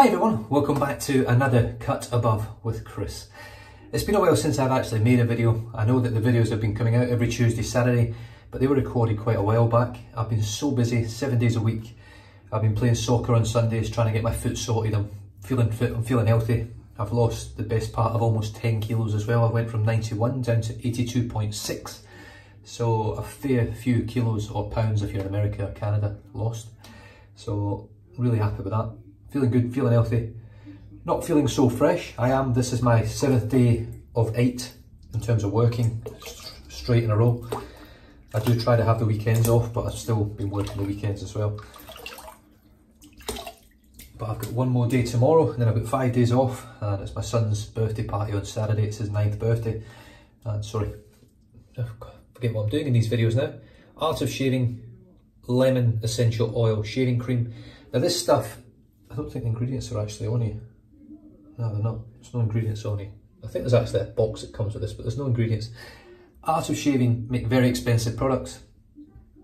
Hi everyone, welcome back to another Cut Above with Chris. It's been a while since I've actually made a video. I know that the videos have been coming out every Tuesday, Saturday, but they were recorded quite a while back. I've been so busy, seven days a week. I've been playing soccer on Sundays, trying to get my foot sorted. I'm feeling fit, I'm feeling healthy. I've lost the best part of almost 10 kilos as well. I went from 91 down to 82.6. So a fair few kilos or pounds if you're in America or Canada lost. So really happy with that feeling good, feeling healthy. Not feeling so fresh. I am, this is my seventh day of eight in terms of working straight in a row. I do try to have the weekends off, but I've still been working the weekends as well. But I've got one more day tomorrow, and then I've got five days off, and it's my son's birthday party on Saturday. It's his ninth birthday. And sorry, I forget what I'm doing in these videos now. Art of Shaving Lemon Essential Oil Shaving Cream. Now this stuff I don't think the ingredients are actually on here. No, they're not. There's no ingredients on here. I think there's actually a box that comes with this, but there's no ingredients. Art of Shaving make very expensive products,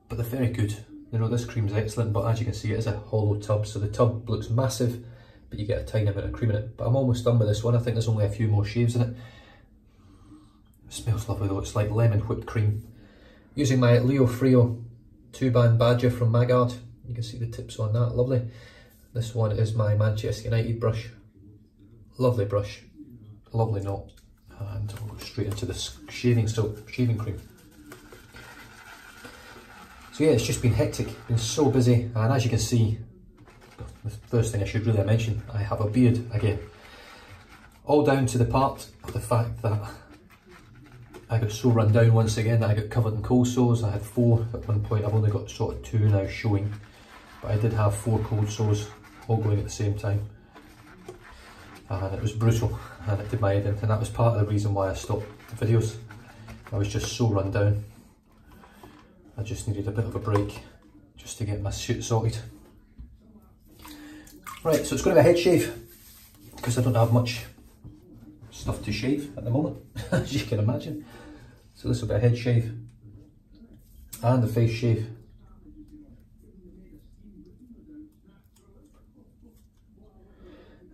but they're very good. You know, this cream's excellent, but as you can see, it is a hollow tub, so the tub looks massive, but you get a tiny bit of cream in it. But I'm almost done with this one. I think there's only a few more shaves in it. It smells lovely though. It's like lemon whipped cream. Using my Leo Frio two-band badger from Maggard. You can see the tips on that, lovely. This one is my Manchester United brush. Lovely brush, lovely knot. And we'll go straight into the shaving soap, shaving cream. So yeah, it's just been hectic, been so busy, and as you can see, the first thing I should really mention, I have a beard again. All down to the part of the fact that I got so run down once again that I got covered in cold sores. I had four at one point, I've only got sort of two now showing, but I did have four cold sores all going at the same time. Uh, and it was brutal and it did my head in and that was part of the reason why I stopped the videos. I was just so run down. I just needed a bit of a break just to get my shit sorted. Right, so it's going to be a head shave because I don't have much stuff to shave at the moment, as you can imagine. So this will be a head shave and a face shave.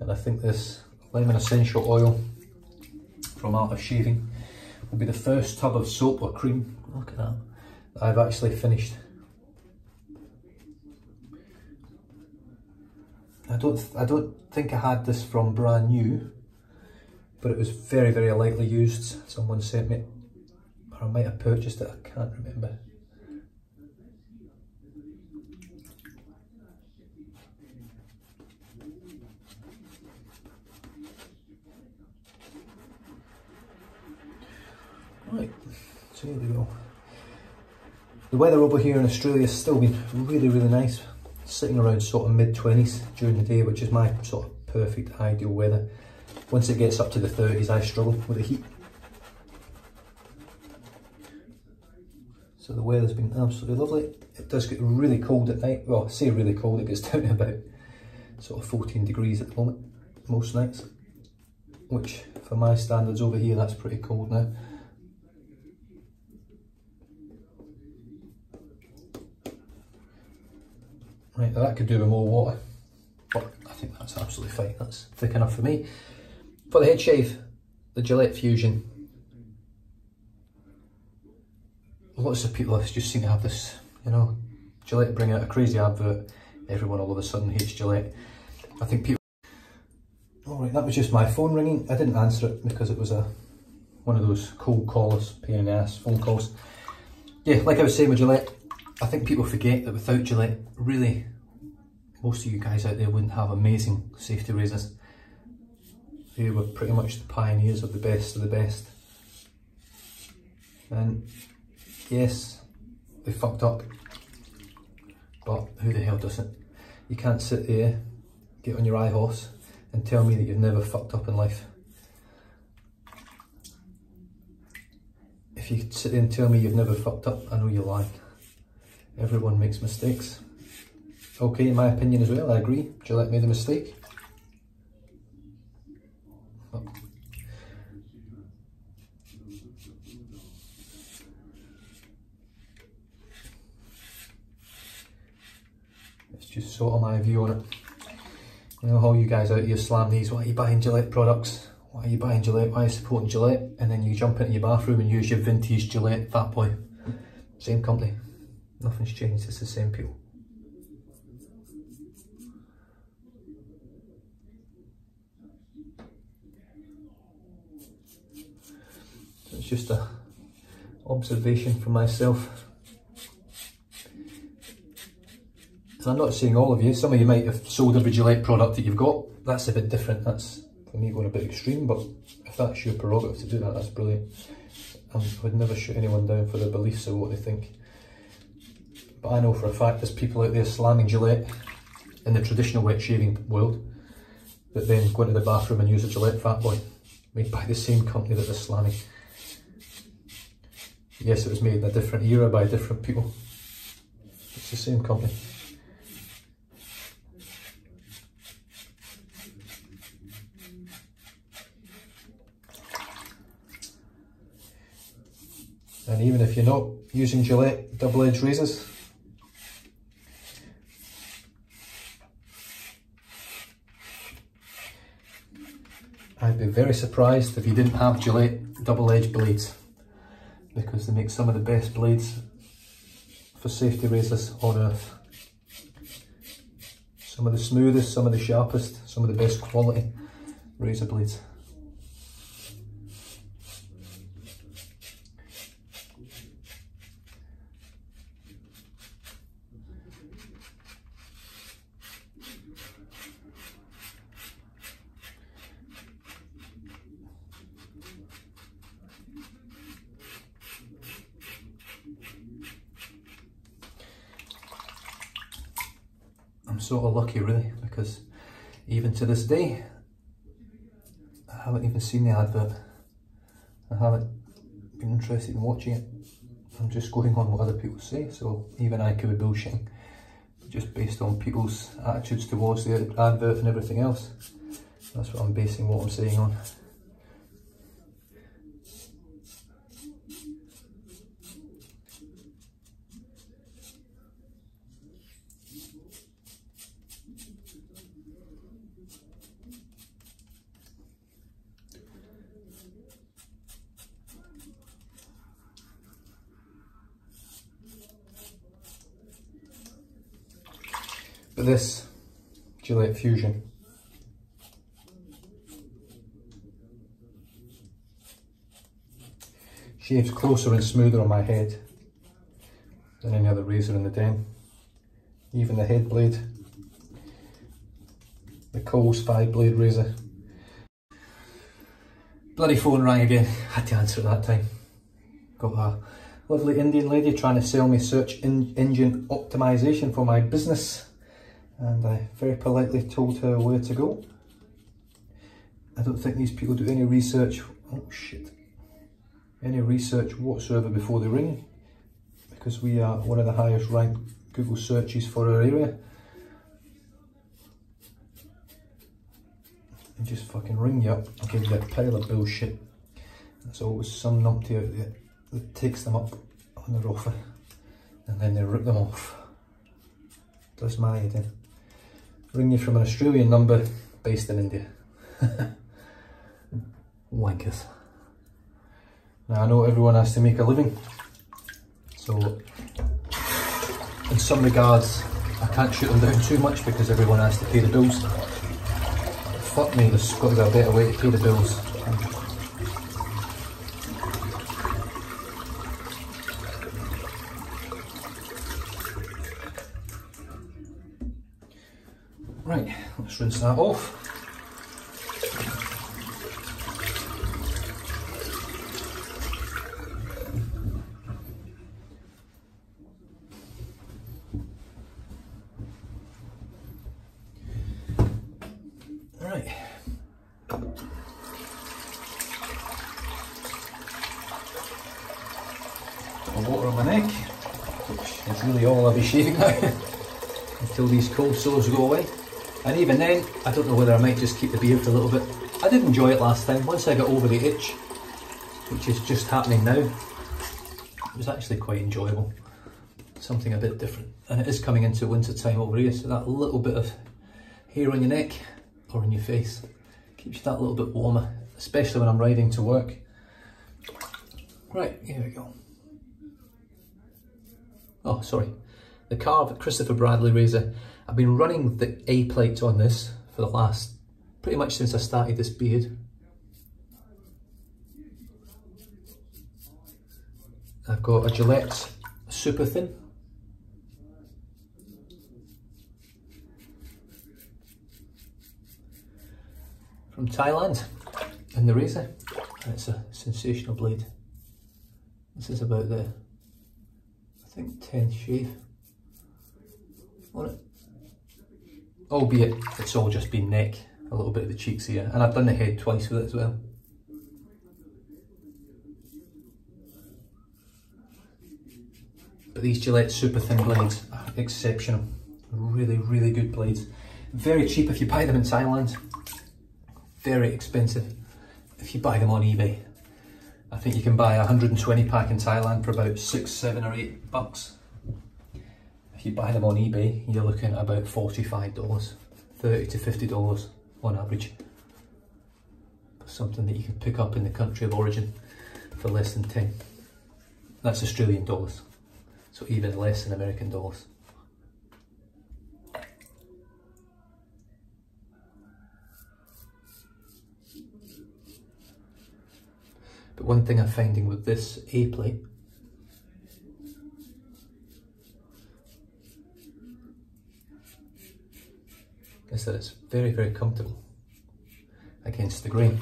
And I think this lemon essential oil from Art of Shaving will be the first tub of soap or cream, look at that, that I've actually finished. I don't, I don't think I had this from brand new, but it was very, very lightly used. Someone sent me, or I might have purchased it, I can't remember. Right, so we go. The weather over here in Australia has still been really, really nice. Sitting around sort of mid 20s during the day, which is my sort of perfect ideal weather. Once it gets up to the 30s, I struggle with the heat. So the weather's been absolutely lovely. It does get really cold at night. Well, I say really cold, it gets down to about sort of 14 degrees at the moment, most nights. Which, for my standards over here, that's pretty cold now. Right, that could do with more water, but I think that's absolutely fine. That's thick enough for me. For the head shave, the Gillette Fusion. Lots of people just seem to have this, you know, Gillette bring out a crazy advert, everyone all of a sudden hates Gillette. I think people... Alright, that was just my phone ringing. I didn't answer it because it was a one of those cold callers, pain in the ass phone calls. Yeah, like I was saying with Gillette, I think people forget that without Gillette, really, most of you guys out there wouldn't have amazing safety razors. They were pretty much the pioneers of the best of the best. And yes, they fucked up, but who the hell doesn't? You can't sit there, get on your high horse and tell me that you've never fucked up in life. If you sit there and tell me you've never fucked up, I know you're lying. Everyone makes mistakes. Okay, in my opinion as well, I agree. Gillette made a mistake. It's just sort of my view on it. You know how you guys out here slam these, why are you buying Gillette products? Why are you buying Gillette? Why are you supporting Gillette? And then you jump into your bathroom and use your vintage Gillette Fat Boy. Same company. Nothing's changed, it's the same people. Just a observation for myself. And I'm not saying all of you, some of you might have sold every Gillette product that you've got. That's a bit different. That's for me going a bit extreme, but if that's your prerogative to do that, that's brilliant. Um, I would never shoot anyone down for their beliefs or what they think. But I know for a fact there's people out there slamming Gillette in the traditional wet shaving world that then go into the bathroom and use a Gillette Fat Boy made by the same company that they're slamming. Yes, it was made in a different era by different people. It's the same company. And even if you're not using Gillette double-edged razors, I'd be very surprised if you didn't have Gillette double-edged blades because they make some of the best blades for safety razors on earth. Some of the smoothest, some of the sharpest, some of the best quality razor blades. Sort of lucky really because even to this day I haven't even seen the advert. I haven't been interested in watching it. I'm just going on what other people say so even I could be bullshitting just based on people's attitudes towards the advert and everything else. That's what I'm basing what I'm saying on. This Gillette Fusion shaves closer and smoother on my head than any other razor in the den. Even the head blade, the Coles 5 blade razor. Bloody phone rang again, had to answer it that time. Got a lovely Indian lady trying to sell me search engine optimization for my business and I very politely told her where to go. I don't think these people do any research, oh shit, any research whatsoever before they ring because we are one of the highest ranked Google searches for our area. And just fucking ring you up and give you a pile of bullshit. There's always some numpty out there that takes them up on their offer and then they rip them off. Does my head in. Ring you from an Australian number based in India. Wankers. Now I know everyone has to make a living, so in some regards I can't shoot them down too much because everyone has to pay the bills. Fuck me, there's got to be a better way to pay the bills. Right, let's rinse that off. Right. Got water on my neck, which is really all I'll be shaving until these cold sores go away. And even then, I don't know whether I might just keep the beard for a little bit. I did enjoy it last time. Once I got over the itch, which is just happening now, it was actually quite enjoyable. Something a bit different. And it is coming into winter time over here, so that little bit of hair on your neck or on your face. Keeps you that little bit warmer, especially when I'm riding to work. Right, here we go. Oh, sorry. The carved Christopher Bradley razor. I've been running the A plate on this for the last, pretty much since I started this beard. I've got a Gillette super thin. From Thailand and the razor. it's a sensational blade. This is about the, I think 10th shave on it. Albeit it's all just been neck, a little bit of the cheeks here. And I've done the head twice with it as well. But these Gillette super thin blades are exceptional. Really, really good blades. Very cheap if you buy them in Thailand. Very expensive if you buy them on eBay. I think you can buy a 120 pack in Thailand for about six, seven or eight bucks. If you buy them on eBay, you're looking at about $45, 30 to $50 on average. Something that you can pick up in the country of origin for less than 10. That's Australian dollars, so even less than American dollars. But one thing I'm finding with this A plate is that it's very, very comfortable against the grain.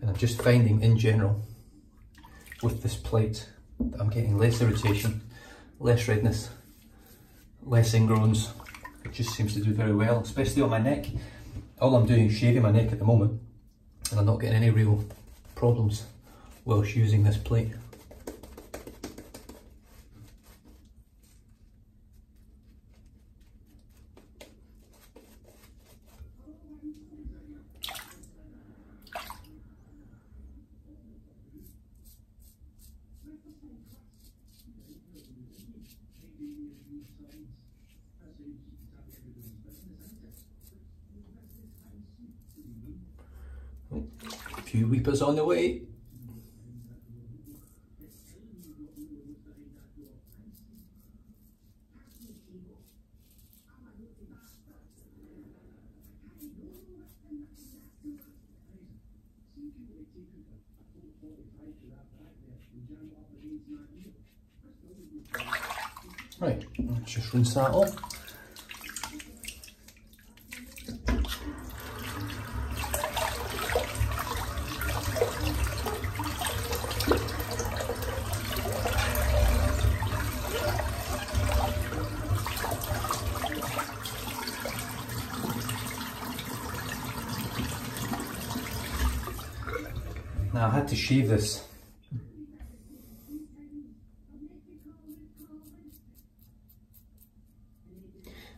And I'm just finding in general with this plate that I'm getting less irritation, less redness, less ingrowns. It just seems to do very well, especially on my neck. All I'm doing is shaving my neck at the moment and I'm not getting any real problems whilst using this plate. A few weepers on the way. Right, let's just rinse that off. Now I had to shave this.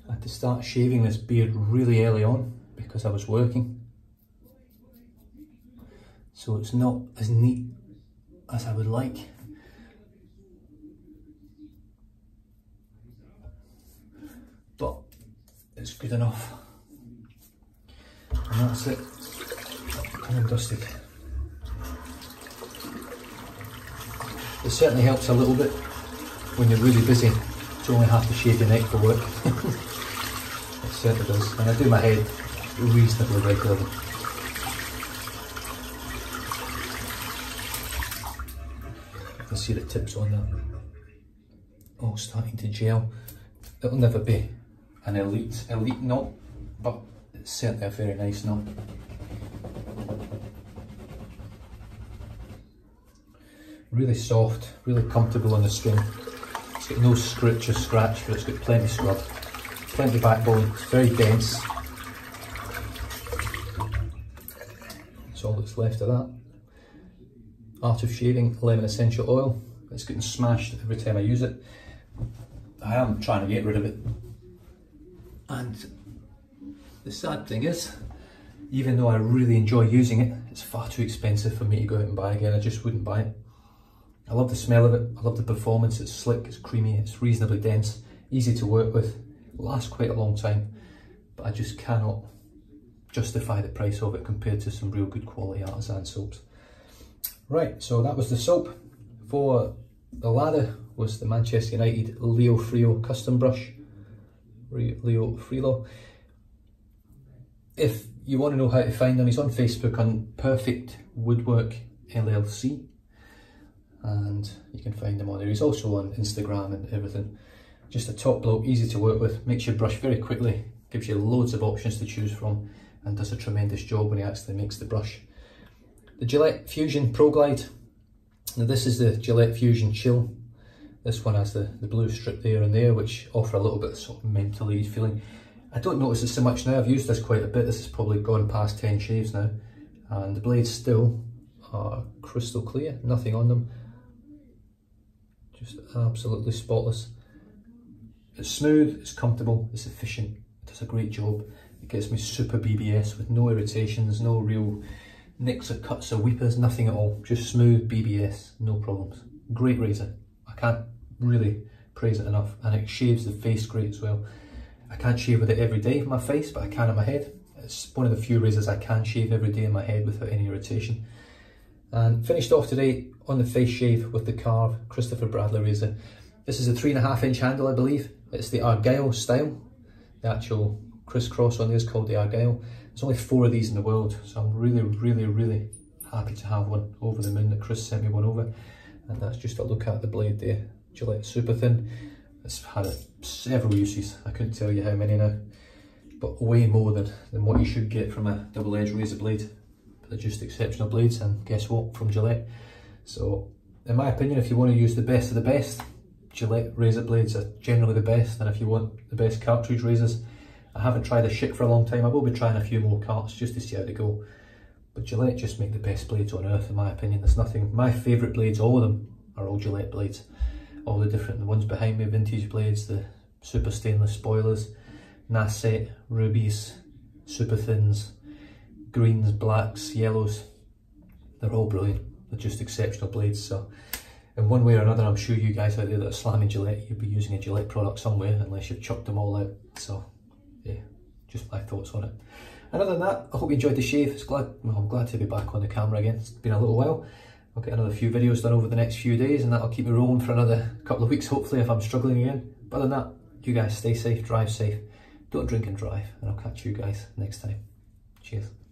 I had to start shaving this beard really early on because I was working. So it's not as neat as I would like. But it's good enough. And that's it. I'm dusted. It certainly helps a little bit when you're really busy to only have to shave your neck for work. it certainly does. And I do my head reasonably regularly. You can see the tips on that. All oh, starting to gel. It'll never be an elite, elite knot, but it's certainly a very nice knot. Really soft, really comfortable on the skin. It's got no scritch or scratch, but it's got plenty of scrub, plenty of backbone, it's very dense. That's all that's left of that. Art of Shaving Lemon Essential Oil. It's getting smashed every time I use it. I am trying to get rid of it. And the sad thing is, even though I really enjoy using it, it's far too expensive for me to go out and buy again. I just wouldn't buy it. I love the smell of it. I love the performance. It's slick, it's creamy, it's reasonably dense, easy to work with, lasts quite a long time. But I just cannot justify the price of it compared to some real good quality artisan soaps. Right, so that was the soap. For the lather was the Manchester United Leo Frio custom brush. Leo Frilo. If you want to know how to find him, he's on Facebook on Perfect Woodwork LLC. And you can find him on there. He's also on Instagram and everything. Just a top bloke, easy to work with, makes you brush very quickly, gives you loads of options to choose from, and does a tremendous job when he actually makes the brush. The Gillette Fusion Pro Glide. Now this is the Gillette Fusion Chill. This one has the, the blue strip there and there, which offer a little bit of sort of mental ease feeling. I don't notice it so much now, I've used this quite a bit, this has probably gone past 10 shaves now. And the blades still are crystal clear, nothing on them. Just absolutely spotless. It's smooth, it's comfortable, it's efficient, it does a great job. It gets me super BBS with no irritations, no real nicks or cuts or weepers, nothing at all. Just smooth BBS, no problems. Great razor. I can't really praise it enough. And it shaves the face great as well. I can't shave with it every day in my face, but I can in my head. It's one of the few razors I can shave every day in my head without any irritation. And finished off today on the face shave with the Karve Christopher Bradley razor. This is a three and a half inch handle, I believe. It's the Argyle style. The actual crisscross on there is called the Argyle. There's only four of these in the world, so I'm really, really, really happy to have one over the moon that Chris sent me one over. And that's just a look at the blade there. Gillette super thin. It's had several uses. I couldn't tell you how many now, but way more than, than what you should get from a double-edged razor blade. They're just exceptional blades, and guess what, from Gillette. So, in my opinion, if you want to use the best of the best, Gillette razor blades are generally the best, and if you want the best cartridge razors, I haven't tried a shit for a long time. I will be trying a few more carts just to see how they go. But Gillette just make the best blades on earth, in my opinion. There's nothing, my favourite blades, all of them, are all Gillette blades all the different the ones behind me, vintage blades, the super stainless spoilers, Nacet, rubies, super thins, greens, blacks, yellows. They're all brilliant. They're just exceptional blades. So in one way or another, I'm sure you guys out there that are slamming Gillette, you'll be using a Gillette product somewhere unless you've chucked them all out. So yeah, just my thoughts on it. And other than that, I hope you enjoyed the shave. It's glad, well, I'm glad to be back on the camera again. It's been a little while. I'll get another few videos done over the next few days and that'll keep me rolling for another couple of weeks hopefully if I'm struggling again. But other than that, you guys stay safe, drive safe, don't drink and drive and I'll catch you guys next time. Cheers.